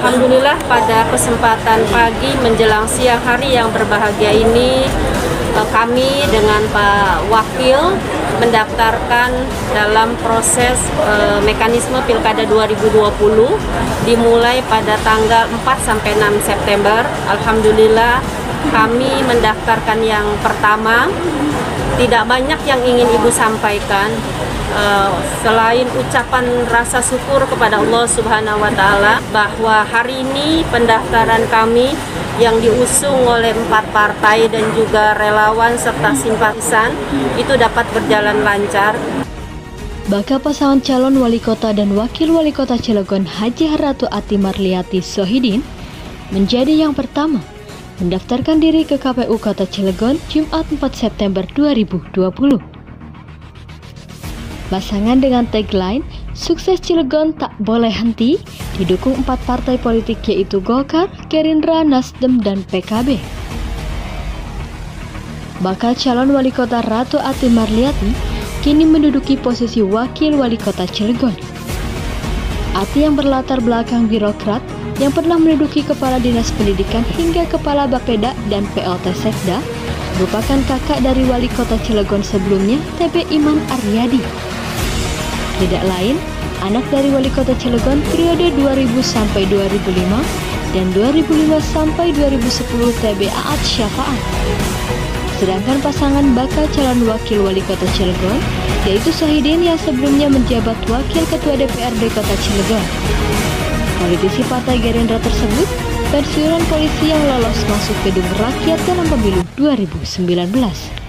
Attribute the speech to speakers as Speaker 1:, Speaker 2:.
Speaker 1: Alhamdulillah pada kesempatan pagi menjelang siang hari yang berbahagia ini eh, kami dengan Pak Wakil mendaftarkan dalam proses eh, mekanisme Pilkada 2020 dimulai pada tanggal 4 sampai 6 September. Alhamdulillah kami mendaftarkan yang pertama. Tidak banyak yang ingin Ibu sampaikan uh, selain ucapan rasa syukur kepada Allah Subhanahu wa taala bahwa hari ini pendaftaran kami yang diusung oleh empat partai dan juga relawan serta simpatisan itu dapat berjalan lancar.
Speaker 2: Bakal pasangan calon wali kota dan wakil wali kota Cilegon Haji Ratu Ati Marliati Sohidin menjadi yang pertama mendaftarkan diri ke KPU Kota Cilegon Jumat 4 September 2020. Pasangan dengan tagline Sukses Cilegon tak boleh henti didukung empat partai politik yaitu Golkar, Gerindra, Nasdem, dan PKB. Bakal calon wali kota Ratu Ati Marliati kini menduduki posisi wakil wali kota Cilegon. Ati yang berlatar belakang birokrat yang pernah menduduki Kepala Dinas Pendidikan hingga Kepala Bapeda dan PLT Sekda, merupakan kakak dari Wali Kota Cilegon sebelumnya, TP Iman Aryadi. Tidak lain, anak dari Wali Kota Cilegon periode 2000 sampai 2005 dan 2005 sampai 2010 TB Aat Syafaat. Sedangkan pasangan bakal calon wakil wali kota Cilegon, yaitu Sahidin yang sebelumnya menjabat wakil ketua DPRD kota Cilegon. Politisi Partai Gerindra tersebut pensiunan polisi yang lolos masuk gedung rakyat dalam pemilu 2019.